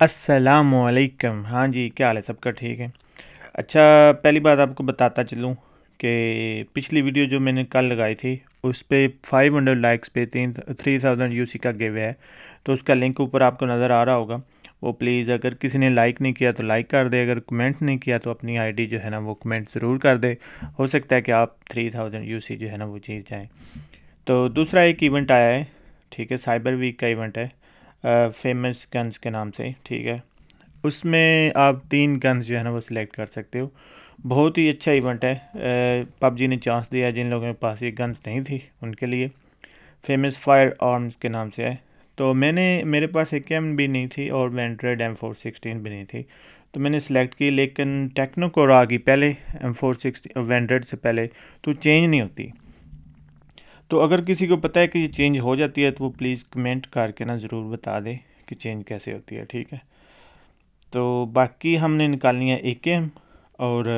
असलकम हाँ जी, क्या हाल है? सबका ठीक है? अच्छा पहली बात आपको बताता चलूँ कि पिछली वीडियो जो मैंने कल लगाई थी, उस पर फाइव हंड्रेड लाइक्स पे, तीन थ्री थाउज़ेंड यू का गिव है। तो उसका लिंक ऊपर आपको नज़र आ रहा होगा। वो प्लीज़ अगर किसी ने लाइक नहीं किया तो लाइक कर दे, अगर कमेंट नहीं किया तो अपनी आईडी जो है ना, वो कमेंट ज़रूर कर दे। हो सकता है कि आप थ्री थाउज़ेंड यू जो है ना, वो चीज़ जाएँ। तो दूसरा एक इवेंट आया है, ठीक है साइबर वीक का इवेंट है। फ़ेमस गन्स के नाम से, ठीक है। उसमें आप तीन गन्स जो है ना, वो सिलेक्ट कर सकते हो। बहुत ही अच्छा इवेंट है। पबजी ने चांस दिया जिन लोगों के पास ये गन्स नहीं थी, उनके लिए। फ़ेमस फायर आर्म्स के नाम से है। तो मैंने, मेरे पास एक एम भी नहीं थी और वेंट्रेड एम फोर सिक्सटीन भी नहीं थी। तो मैंने सेलेक्ट की, लेकिन टेक्नो कोर आ गई पहले एम फोर सिक्सटी वेंट्रेड से पहले। तो चेंज नहीं होती। तो अगर किसी को पता है कि ये चेंज हो जाती है तो वो प्लीज़ कमेंट करके ना ज़रूर बता दे कि चेंज कैसे होती है, ठीक है? तो बाकी हमने निकालनी है ए के एम और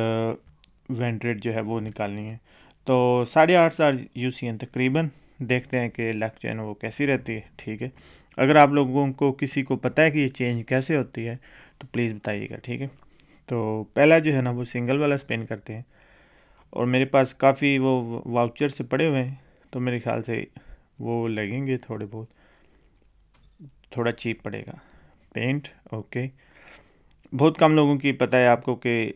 वेंट्रेट जो है वो निकालनी है। तो साढ़े आठ हज़ार यू सी एन तकरीबन, देखते हैं कि लक है वो कैसी रहती है, ठीक है? अगर आप लोगों को किसी को पता है कि ये चेंज कैसे होती है तो प्लीज़ बताइएगा, ठीक है? तो पहला जो है ना वो सिंगल वाला स्पेन करते हैं। और मेरे पास काफ़ी वो वाउचर से पड़े हुए हैं तो मेरे ख्याल से वो लगेंगे थोड़े बहुत। थोड़ा चीप पड़ेगा। पेंट ओके बहुत कम लोगों की पता है आपको कि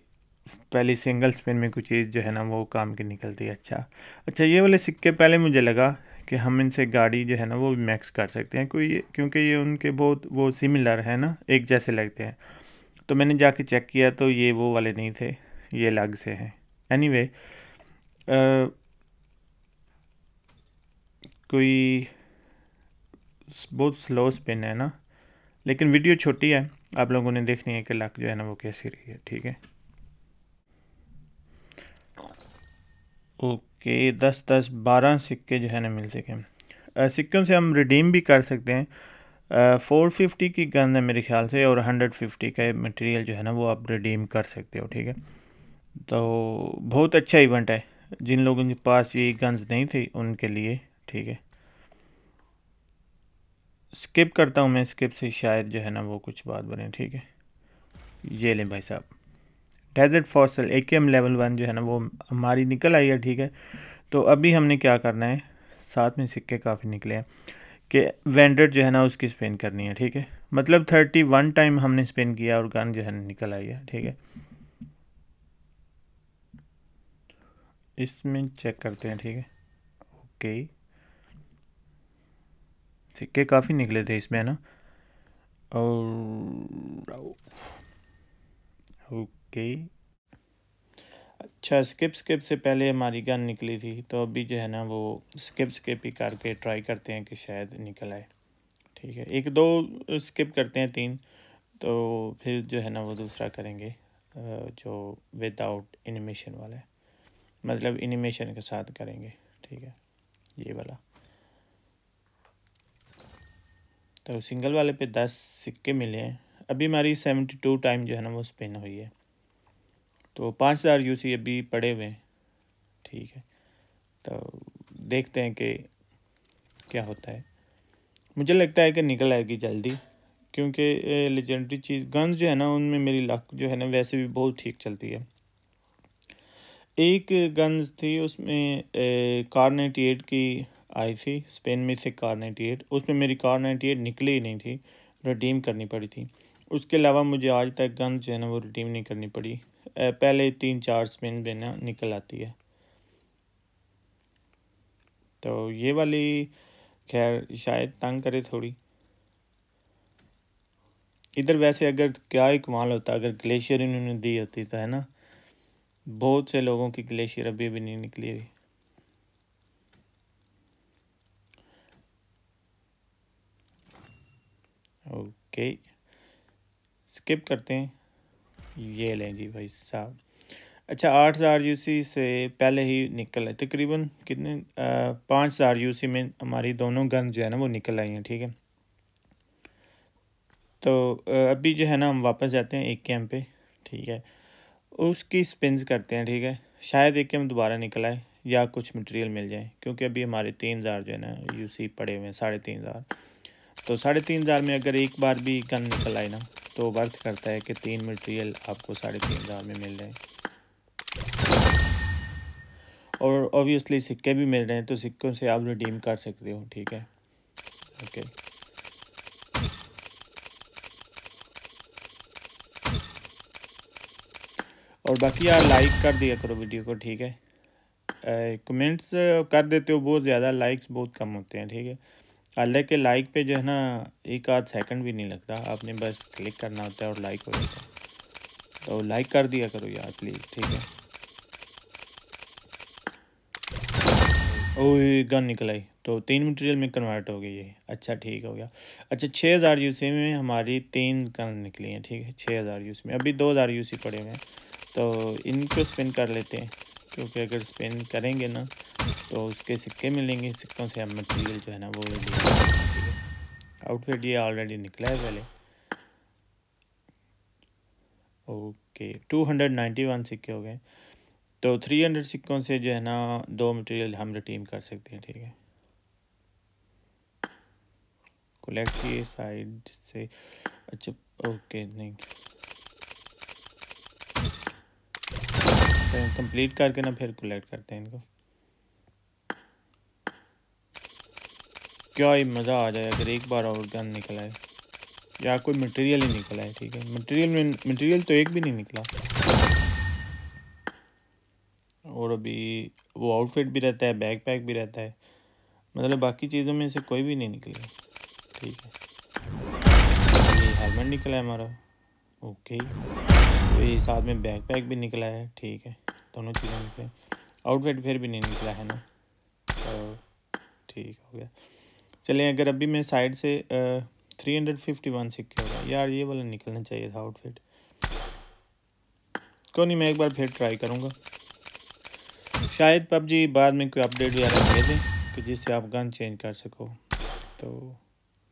पहले सिंगल स्पिन में कुछ चीज़ जो है ना वो काम की निकलती है। अच्छा। अच्छा ये वाले सिक्के पहले मुझे लगा कि हम इनसे गाड़ी जो है ना वो मैक्स कर सकते हैं। कोई क्योंकि ये उनके बहुत वो सिमिलर है ना एक जैसे लगते हैं। तो मैंने जाके चेक किया तो ये वो वाले नहीं थे ये अलग से हैं। एनी anyway, कोई बहुत स्लो स्पिन है ना? लेकिन वीडियो छोटी है। आप लोगों ने देखनी है कि लक जो है ना वो कैसी रही है, ठीक है? ओके दस दस, बारह सिक्के जो है ना मिल सके। सिक्कों से हम रिडीम भी कर सकते हैं। फोर फिफ्टी की गन है मेरे ख्याल से और हंड्रेड फिफ्टी का मटेरियल जो है ना वो आप रिडीम कर सकते हो, ठीक है? तो बहुत अच्छा इवेंट है। जिन लोगों के पास ये गन्स नहीं थी, उनके लिए, ठीक है? स्किप करता हूँ मैं स्किप से शायद जो है ना वो कुछ बात बने, ठीक है? ये लें भाई साहब। Desert fossil a level one जो है ना वो हमारी निकल आई है, ठीक है? तो अभी हमने क्या करना है? साथ में सिक्के काफ़ी निकले हैं कि वेंडर जो है ना उसकी स्पिन करनी है, ठीक है? मतलब थर्टी वन टाइम हमने स्पिन किया और गन जो है ना निकल आई है, ठीक है? इसमें चेक करते हैं, ठीक है? ओके सिक्के काफ़ी निकले थे इसमें, है ना? और ओके। अच्छा स्किप स्किप से पहले हमारी गन निकली थी तो अभी जो है ना वो स्किप स्किप ही करके ट्राई करते हैं कि शायद निकल आए। ठीक है, एक दो स्किप करते हैं तीन तो फिर जो है ना वो दूसरा करेंगे जो विदाउट एनिमेशन वाला है। मतलब एनिमेशन के साथ करेंगे, ठीक है? ये वाला। तो सिंगल वाले पे दस सिक्के मिले हैं। अभी हमारी सेवेंटी टू टाइम जो है ना वो स्पिन हुई है। तो पाँच हज़ार यू सी अभी पड़े हुए हैं। ठीक है। तो देखते हैं कि क्या होता है। मुझे लगता है कि निकल आएगी जल्दी, क्योंकि लेजेंडरी चीज़ गन्स जो है ना, उनमें मेरी लक जो है ना, वैसे भी बहुत ठीक चलती है। एक गन्स थी, उसमें कार नाइन्टी एट की आई थी, स्पेन में से कार नाइन्टी एट। उसमें मेरी कार नाइन्टी एट निकली ही नहीं थी, रिडीम करनी पड़ी थी। उसके अलावा मुझे आज तक गन जो है ना, वो रिडीम नहीं करनी पड़ी। पहले तीन चार स्पिन में ना निकल आती है। तो ये वाली, खैर, शायद तंग करे थोड़ी। इधर वैसे अगर क्या ही कमाल होता, अगर ग्लेशियर इन्होंने दी होती तो है ना? बहुत से लोगों की ग्लेशियर अभी भी नहीं निकली। हुई ओके। स्किप करते हैं। ये लें जी भाई साहब। अच्छा आठ हज़ार यू सी से पहले ही निकल है तकरीबन कितने पाँच हज़ार यू सी में हमारी दोनों गन जो है ना वो निकल आई हैं, ठीक है? तो अभी जो है ना हम वापस जाते हैं एक कैम पे, ठीक है? उसकी स्पिन्स करते हैं, ठीक है? शायद एक कैम दोबारा निकल आए या कुछ मटेरियल मिल जाए, क्योंकि अभी हमारे तीन हज़ार जो है ना यू सी पड़े हुए हैं, साढ़े तीन हज़ार। तो साढ़े तीन हज़ार में अगर एक बार भी गन निकल आए ना तो वर्थ करता है कि तीन मटेरियल आपको साढ़े तीन हज़ार में मिल रहे हैं। और ऑब्वियसली सिक्के भी मिल रहे हैं तो सिक्कों से आप रिडीम कर सकते हो, ठीक है? ओके और बाकी यार लाइक कर दिया करो वीडियो को, ठीक है? कमेंट्स कर देते हो, बहुत ज़्यादा लाइक्स बहुत कम होते हैं, ठीक है? हालाँकि लाइक पे जो है ना, एक आध सेकंड भी नहीं लगता। आपने बस क्लिक करना होता है और लाइक हो जाता है। तो लाइक कर दिया करो यार प्लीज़ ठीक है? ओह गन निकल आई। तो तीन मटेरियल में कन्वर्ट हो गई ये। अच्छा ठीक हो गया। अच्छा छः हज़ार यूसी में हमारी तीन गन निकली हैं, ठीक है? छः हज़ार यूसी में। अभी दो हज़ार यूसी पड़े हुए हैं। तो इनको स्पिन कर लेते हैं। क्योंकि अगर स्पिन करेंगे ना तो उसके सिक्के मिलेंगे, सिक्कों से हम मटेरियल जो है ना वो आउटफिट ये ऑलरेडी निकला है पहले। Okay two hundred ninety one सिक्के हो गए। तो थ्री हंड्रेड सिक्कों से जो है ना, दो मटेरियल हम रिटीम कर सकते हैं, ठीक है? कलेक्ट किए साइड से। अच्छा ओके नहीं कंप्लीट करके ना फिर कलेक्ट करते हैं इनको। क्या ही मज़ा आ जाए अगर एक बार और गन निकला है। या कोई मटेरियल ही निकला है, ठीक है। मटेरियल में मटेरियल तो एक भी नहीं निकला। और अभी वो आउटफिट भी रहता है बैग पैक भी रहता है। मतलब बाकी चीज़ों में से कोई भी नहीं निकली, ठीक है। ये हेलमेट निकला है हमारा। ओके तो ये साथ में बैग पैक भी निकला है, ठीक है। दोनों चीज़ें निकले आउटफिट फिर भी नहीं निकला है ना। तो ठीक हो गया। चलें, अगर अभी मैं साइड से थ्री हंड्रेड फिफ्टी वन सिक्के होगा यार, ये वाला निकलना चाहिए था आउटफिट क्यों नहीं, मैं एक बार फिर ट्राई करूँगा। शायद पबजी बाद में कोई अपडेट वगैरह दे दें, कि जिससे आप गन चेंज कर सको। तो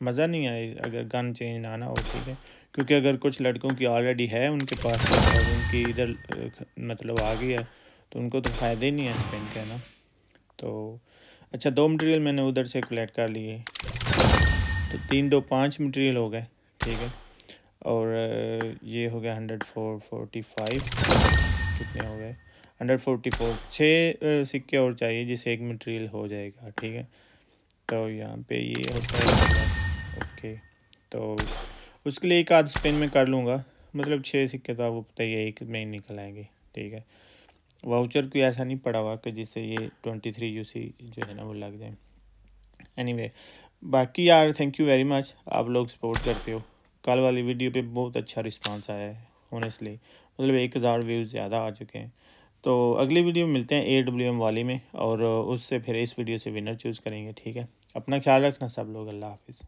मज़ा नहीं आए अगर गन चेंज ना आना हो, ठीक है? क्योंकि अगर कुछ लड़कों की ऑलरेडी है उनके पास और उनकी इधर मतलब आ गई है तो उनको तो फ़ायदे ही नहीं है स्पेंड का, ना? तो अच्छा दो मटेरियल मैंने उधर से कलेक्ट कर लिए तो तीन दो पाँच मटेरियल हो गए, ठीक है? और ये हो गया हंड्रेड फोर फोर्टी फाइव कितने हो गए? हंड्रेड फोर्टी फोर छः सिक्के और चाहिए जिससे एक मटेरियल हो जाएगा, ठीक है? तो यहाँ पे ये होता है ओके तो उसके लिए एक आध स्पिन में कर लूँगा। मतलब छः सिक्के तो आपको पता ही है एक में ही निकल आएँगे ठीक है। वाउचर कोई ऐसा नहीं पड़ा हुआ कि जिससे ये ट्वेंटी थ्री यू सी जो है ना वो लग जाए। एनी anyway, बाकी यार थैंक यू वेरी मच आप लोग सपोर्ट करते हो। कल वाली वीडियो पे बहुत अच्छा रिस्पांस आया है ऑनेस्टली मतलब एक हज़ार व्यूज़ ज़्यादा आ चुके हैं। तो अगली वीडियो मिलते हैं ए डब्ल्यू एम वाली में और उससे फिर इस वीडियो से विनर चूज़ करेंगे ठीक है। अपना ख्याल रखना सब लोग अल्लाह हाफिज़।